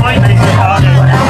point.